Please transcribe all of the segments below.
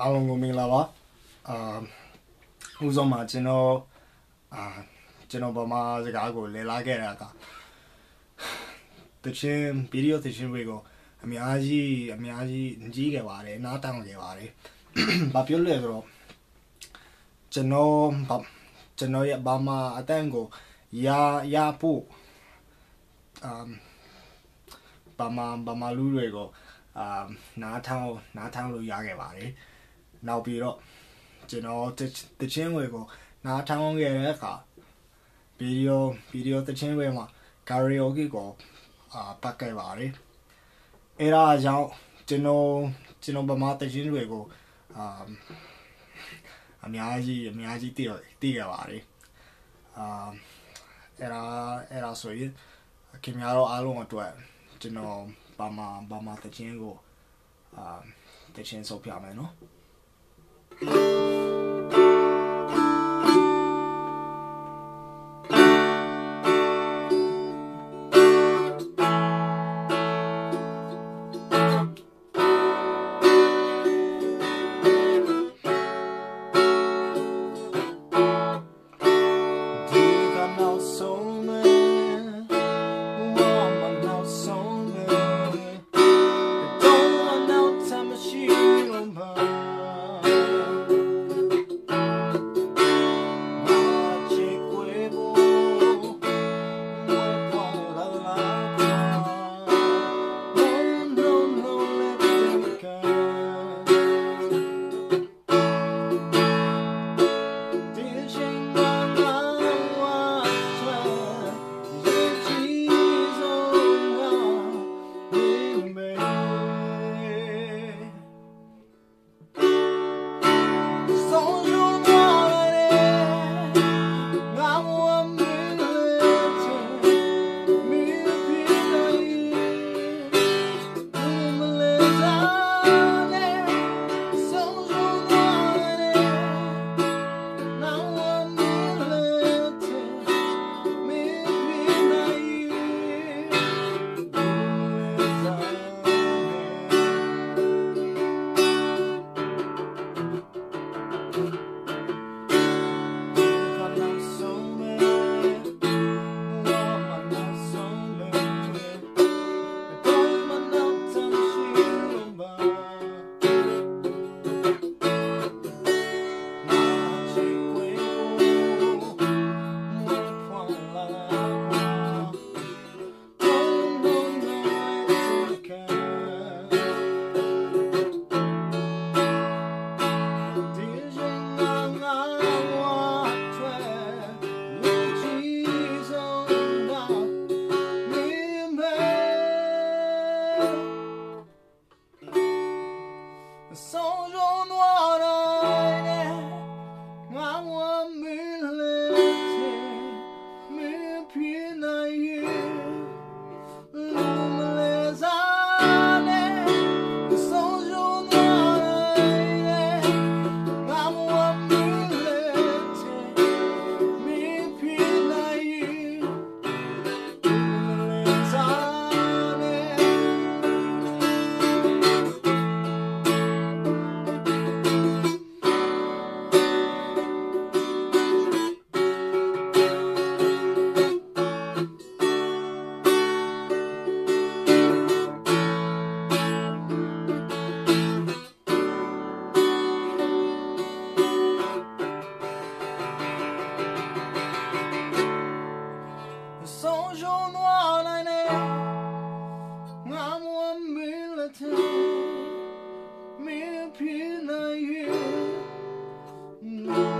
အားလုံးကိုမင်္ဂလာပါအာဦးဆုံးမှာကျွန်တော်အာကျွန်တော်ဗမာစကားကိုလေ့လာခဲ့တာကတချင်းဗီဒီယိုတချင်းတွေကိုအများကြီးအများကြီးကြီးခဲ့ပါတယ်နားတောင်ခဲ့ပါတယ်ဘာပြောလဲဆိုတော့ကျွန်တော်ကျွန်တော်ရဲ့ဗမာအတန်းကိုရာရာဖို့အာဗမာဗမာလူတွေကိုအာနားထောင်နားထောင်လို့ရခဲ့ပါတယ် နောက်ပြီးတော့ကျွန်တော်တချင်းဝေကိုနားထောင်ခဲ့တဲ့အခါဗီဒီယိုဗီဒီယိုတချင်းဝေမှာကာရီယိုဂီကိုအာပတ်ခဲ့ပါတယ်အဲ့ဒါကြောင့်ကျွန်တော်ကျွန်တော်ဗမာတချင်းတွေကိုအာအများကြီးအများကြီးတည်တည်ရပါတယ်အာအဲ့ဒါအဲ့ဒါဆိုရင်ခင်ဗျားတို့အားလုံးအတွက်ကျွန်တော်ဘာမှဘာမှတချင်းကိုအာတချင်းဆုပ်ပြမယ် sans journaux နော်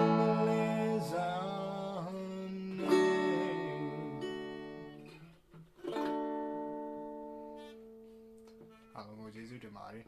အားလုံးကိုကျေးဇူးတင်ပါတယ်